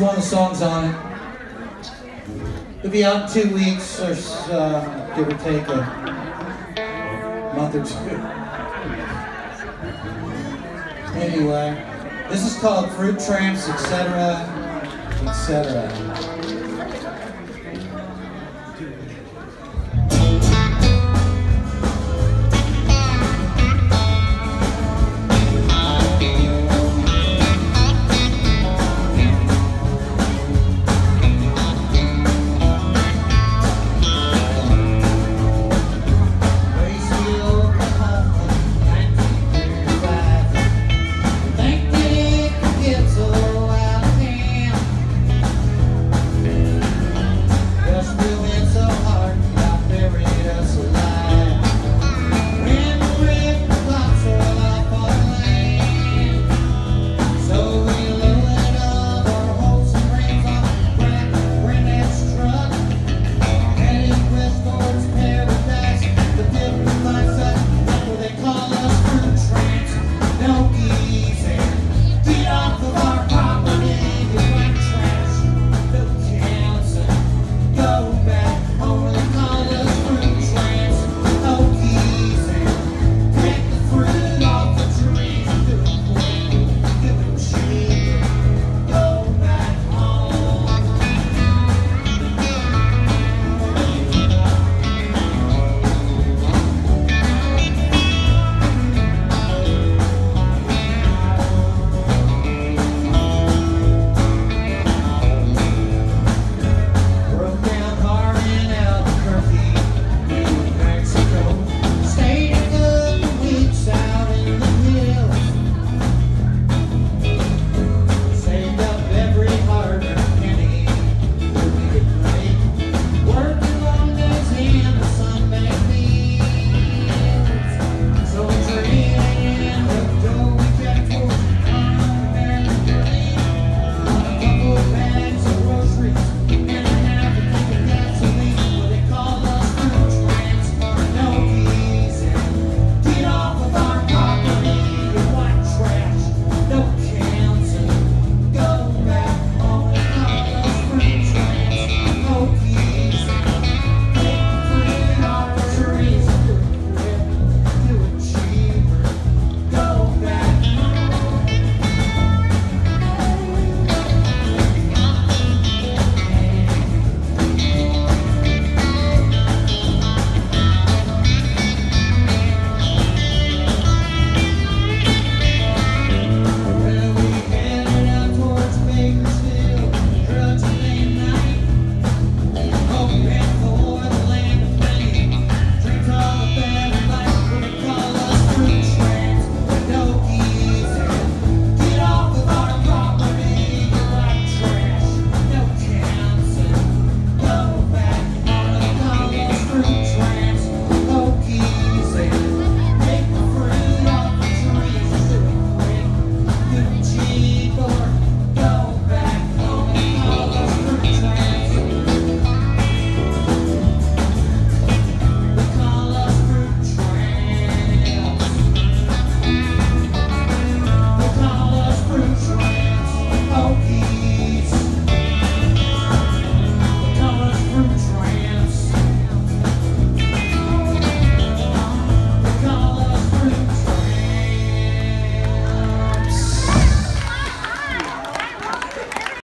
one of the songs on it. It'll be out in two weeks, or uh, give or take a month or two. Anyway, this is called Fruit Tramps, etc., etc.